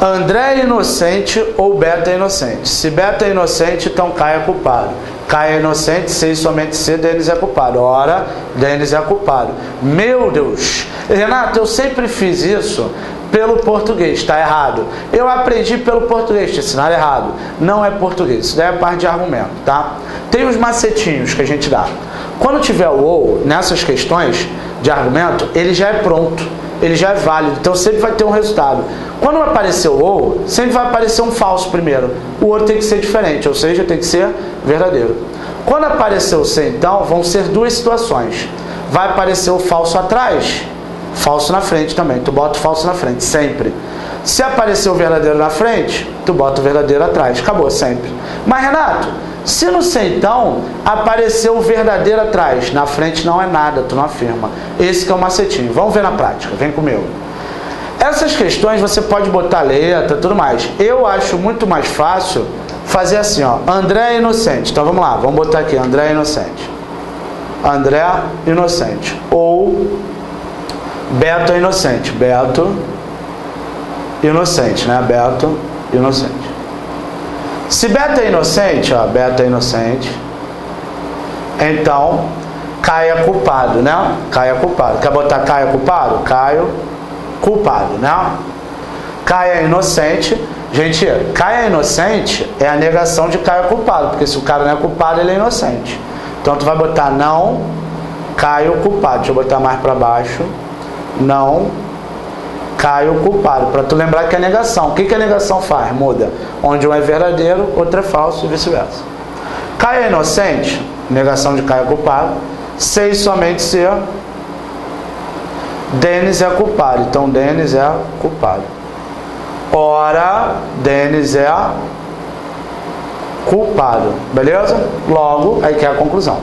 André é inocente ou Beto é inocente. Se Beto é inocente, então Caio é culpado. Caio é inocente, sei somente ser, Denis é culpado. Ora, Denis é culpado. Meu Deus! Renato, eu sempre fiz isso pelo português, está errado. Eu aprendi pelo português, te ensinaram errado. Não é português, isso daí é parte de argumento, tá? Tem os macetinhos que a gente dá. Quando tiver o ou nessas questões de argumento, ele já é pronto, ele já é válido, então sempre vai ter um resultado. Quando aparecer o ou, sempre vai aparecer um falso primeiro. O outro tem que ser diferente, ou seja, tem que ser verdadeiro. Quando aparecer o se, então, vão ser duas situações. Vai aparecer o falso atrás falso na frente também. Tu bota o falso na frente, sempre. Se aparecer o verdadeiro na frente, tu bota o verdadeiro atrás. Acabou, sempre. Mas, Renato, se no então apareceu o verdadeiro atrás, na frente não é nada, tu não afirma. Esse é o macetinho. Vamos ver na prática, vem comigo. Essas questões você pode botar letra, tudo mais. Eu acho muito mais fácil fazer assim, ó. André é inocente. Então vamos lá, vamos botar aqui, André é inocente. André inocente. Ou Beto é inocente. Beto, inocente, né? Beto, inocente. Se Beto é inocente, ó, Beto é inocente, então Caio é culpado, né? Caio é culpado. Quer botar Caio é culpado? Caio, culpado, né? Caio é inocente. Gente, Caio é inocente é a negação de Caio é culpado, porque se o cara não é culpado, ele é inocente. Então tu vai botar não Caio culpado. Deixa eu botar mais para baixo não cai o culpado. Para tu lembrar que é negação. O que, que a negação faz? Muda. Onde um é verdadeiro, outro é falso e vice-versa. Cai é inocente, negação de cai é culpado. Sei somente ser. Denis é culpado. Então Denis é culpado. Ora, Denis é culpado. Beleza? Logo, aí que é a conclusão.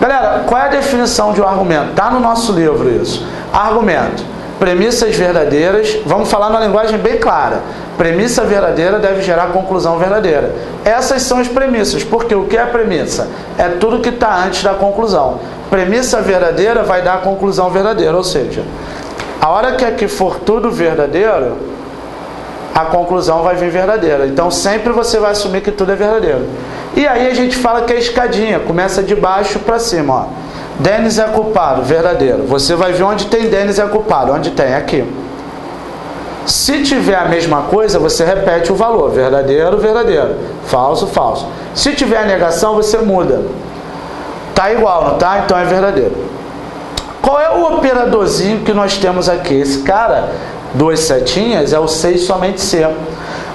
Galera, qual é a definição de um argumento? Está no nosso livro isso. Argumento. Premissas verdadeiras, vamos falar numa linguagem bem clara. Premissa verdadeira deve gerar conclusão verdadeira. Essas são as premissas, porque o que é premissa? É tudo que está antes da conclusão. Premissa verdadeira vai dar a conclusão verdadeira, ou seja, a hora que aqui for tudo verdadeiro, a conclusão vai vir verdadeira. Então sempre você vai assumir que tudo é verdadeiro. E aí a gente fala que é escadinha, começa de baixo para cima, ó. Denis é culpado, verdadeiro. Você vai ver onde tem Denis é culpado, onde tem aqui. Se tiver a mesma coisa, você repete o valor, verdadeiro, verdadeiro, falso, falso. Se tiver a negação, você muda. Tá igual, não tá? Então é verdadeiro. Qual é o operadorzinho que nós temos aqui? Esse cara, duas setinhas, é o 6 somente C.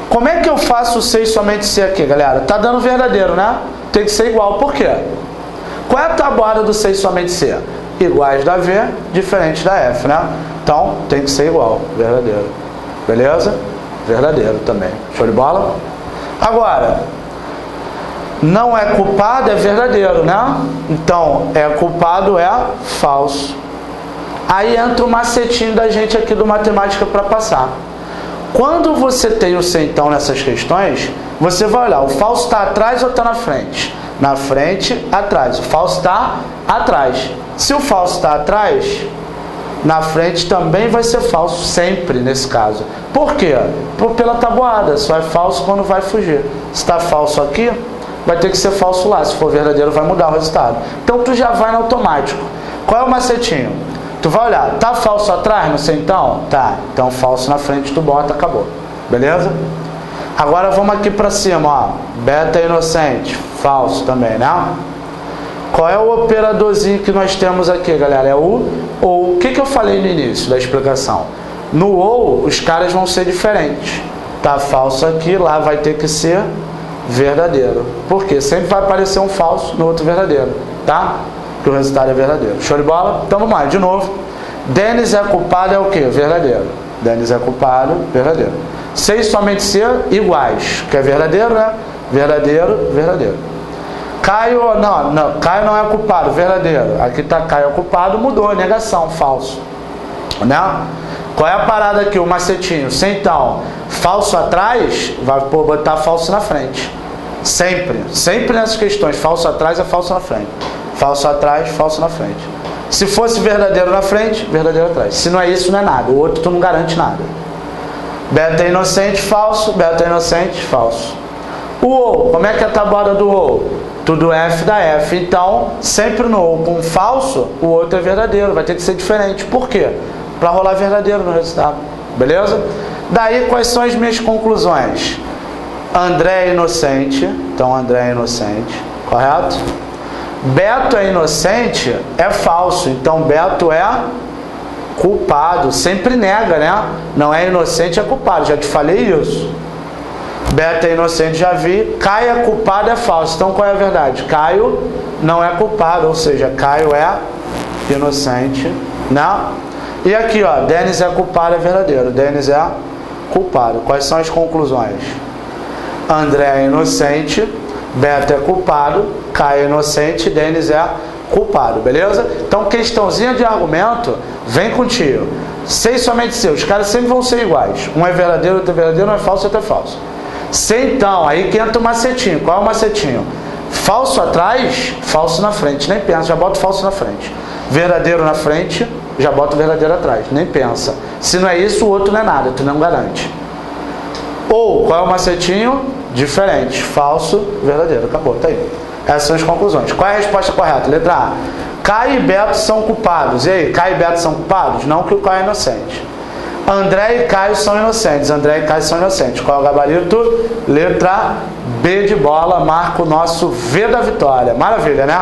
Como é que eu faço o 6 somente C aqui, galera? Tá dando verdadeiro, né? Tem que ser igual. Por quê? Qual é a tabuada do 6 somente C? Iguais da V, diferente da F, né? Então, tem que ser igual, verdadeiro. Beleza? Verdadeiro também. Show de bola? Agora, não é culpado, é verdadeiro, né? Então, é culpado, é falso. Aí entra o macetinho da gente aqui do matemática para passar. Quando você tem o centão nessas questões, você vai olhar, o falso está atrás ou está na frente? Na frente, atrás. O falso está atrás. Se o falso está atrás, na frente também vai ser falso, sempre nesse caso. Por quê? Por, pela tabuada, só é falso quando vai fugir. Se está falso aqui, vai ter que ser falso lá. Se for verdadeiro, vai mudar o resultado. Então tu já vai no automático. Qual é o macetinho? Tu vai olhar, tá falso atrás no centão? Tá. Então falso na frente tu bota, acabou. Beleza? Agora vamos aqui para cima, ó. Beta inocente, falso também, né? Qual é o operadorzinho que nós temos aqui, galera? É o ou. O que, que eu falei no início da explicação? No ou, os caras vão ser diferentes. Tá falso aqui, lá vai ter que ser verdadeiro. Por quê? Sempre vai aparecer um falso no outro verdadeiro, tá? que o resultado é verdadeiro. Show de bola? Então vamos lá, de novo. Denis é culpado é o que? Verdadeiro. Denis é culpado, verdadeiro. Seis somente ser iguais, que é verdadeiro, né? Verdadeiro, verdadeiro. Caio, não, não, Caio não é culpado, verdadeiro. Aqui está Caio é culpado, mudou, negação, falso. Né? Qual é a parada aqui, o macetinho? Se então, falso atrás, vai botar falso na frente. Sempre, sempre nessas questões, falso atrás é falso na frente. Falso atrás, falso na frente. Se fosse verdadeiro na frente, verdadeiro atrás. Se não é isso, não é nada. O outro tu não garante nada. Beto é inocente, falso. Beto é inocente, falso. O ou, como é que é a tabuada do ou? Tudo F da F. Então, sempre no ou com falso, o outro é verdadeiro. Vai ter que ser diferente. Por quê? Para rolar verdadeiro no resultado. Beleza? Daí, quais são as minhas conclusões? André é inocente. Então, André é inocente. Correto? Beto é inocente é falso. Então, Beto é culpado. Sempre nega, né? Não é inocente, é culpado. Já te falei isso. Beto é inocente, já vi. Caio é culpado, é falso. Então qual é a verdade? Caio não é culpado, ou seja, Caio é inocente, né? E aqui, ó, Denis é culpado, é verdadeiro. Denis é culpado. Quais são as conclusões? André é inocente, Beto é culpado, Caio é inocente, Denis é culpado, beleza? Então, questãozinha de argumento, vem contigo. Sei somente seu. Os caras sempre vão ser iguais. Um é verdadeiro, outro é verdadeiro, um é falso, outro é falso. Se então, aí que entra o macetinho. Qual é o macetinho? Falso atrás, falso na frente. Nem pensa, já bota falso na frente. Verdadeiro na frente, já bota verdadeiro atrás. Nem pensa. Se não é isso, o outro não é nada, tu não garante. Ou, qual é o macetinho? Diferente. Falso, verdadeiro. Acabou, tá aí. Essas são as conclusões. Qual é a resposta correta? Letra A. Caio e Beto são culpados. E aí, Caio e Beto são culpados? Não que o Caio é inocente. André e Caio são inocentes. André e Caio são inocentes. Qual é o gabarito? Letra B de bola, marca o nosso V da vitória. Maravilha, né?